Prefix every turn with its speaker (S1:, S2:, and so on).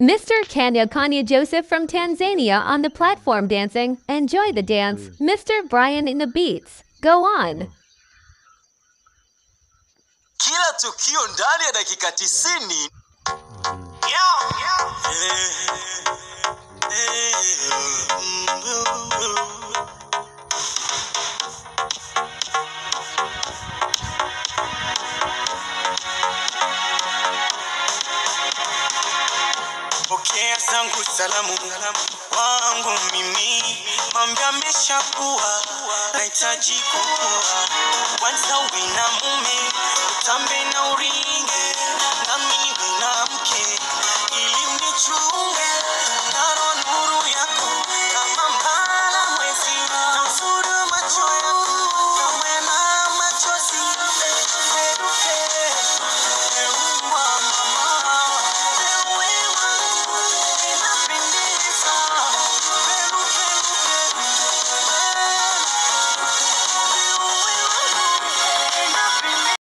S1: Mr. Kanya Kanya Joseph from Tanzania on the platform dancing. Enjoy the dance. Mm. Mr. Brian in the beats. Go on. Mm.
S2: Kila
S3: tukio ndani ya dakika tisini.
S2: Pokea zangu salamu. Wangu mimi, mambo yameshakuwa, nahitaji kukua. Kwanza uwe mume, utambe na uringe, nami niwe mke, ili unichunge. Naro nuru yako kama mbala mwezi, na uzuri macho